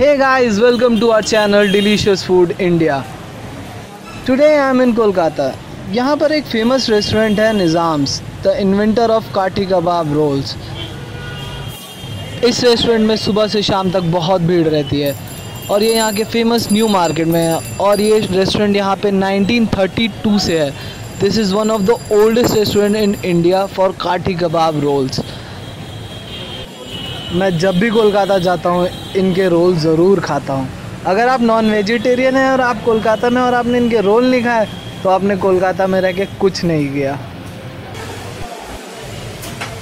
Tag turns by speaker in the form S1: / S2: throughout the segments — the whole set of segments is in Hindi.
S1: Hey guys, welcome to our channel Delicious Food India. Today I am in Kolkata. यहाँ पर एक फ़ेमस रेस्टोरेंट है Nizam's the inventor of kathi kebab rolls इस रेस्टोरेंट में सुबह से शाम तक बहुत भीड़ रहती है और ये यहाँ के फ़ेमस न्यू मार्केट में है और ये रेस्टोरेंट यहाँ पे 1932 से है this is one of the oldest restaurant in India for kathi kebab rolls मैं जब भी कोलकाता जाता हूँ इनके रोल ज़रूर खाता हूँ। अगर आप नॉन वेजिटेरियन हैं और आप कोलकाता में और आपने इनके रोल नहीं खाए तो आपने कोलकाता में रह के कुछ नहीं किया।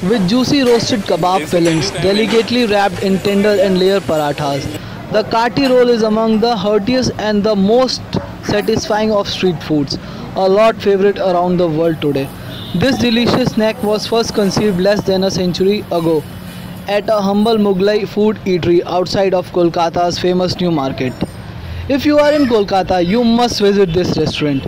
S1: With juicy roasted kebab fillings delicately wrapped in tender and layer parathas the kathi roll is among the heartiest and the most satisfying of street foods a lot favourite around the world today this delicious snack was first conceived less than a century ago at a humble Mughlai food eatery outside of Kolkata's famous new market. If you are in Kolkata, you must visit this restaurant.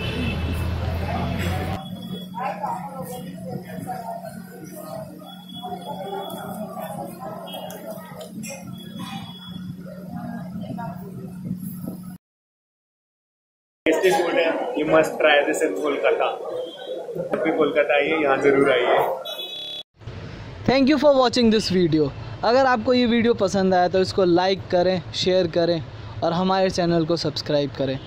S2: Tasty food है you must try this in Kolkata जब भी कोलकाता आइए यहाँ ज़रूर आइए
S1: thank you for watching this video अगर आपको ये वीडियो पसंद आया तो इसको लाइक करें शेयर करें और हमारे चैनल को सब्सक्राइब करें।